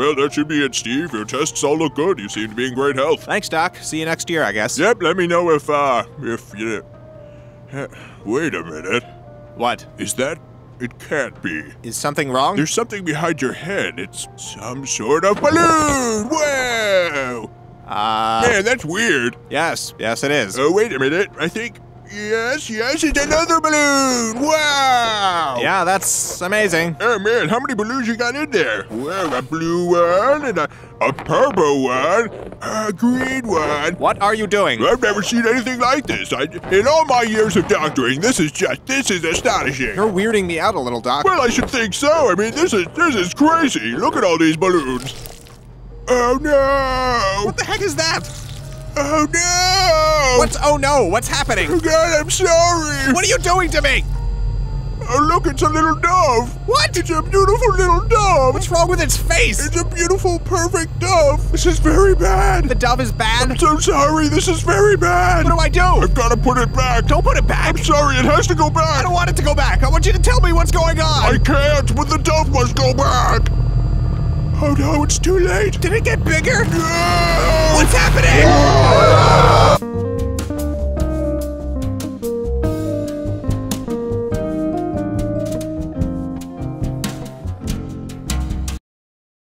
Well, that should be it, Steve. Your tests all look good. You seem to be in great health. Thanks, Doc. See you next year, I guess. Yep, let me know if, uh, if you. Uh, wait a minute. What? Is that. It can't be. Is something wrong? There's something behind your head. It's some sort of balloon! Wow! Uh, Man, that's weird. yes, yes, it is. Oh, wait a minute. I think. Yes, yes, it's another balloon! Wow! Yeah, that's amazing. Oh man, how many balloons you got in there? Well, a blue one and a, a purple one, a green one. What are you doing? I've never seen anything like this. I, in all my years of doctoring, this is just this is astonishing. You're weirding me out a little, Doc. Well, I should think so. I mean, this is this is crazy. Look at all these balloons. Oh no! What the heck is that? Oh no! What's oh no? What's happening? Oh God, I'm sorry. What are you doing to me? Oh look, it's a little dove. What? It's a beautiful little dove. What's wrong with its face? It's a beautiful, perfect dove. This is very bad. The dove is bad. I'm so sorry. This is very bad. What do I do? I've got to put it back. Don't put it back. I'm sorry. It has to go back. I don't want it to go back. I want you to tell me what's going on. I can't, but the dove must go back. Oh no, it's too late. Did it get bigger? No! What's happening?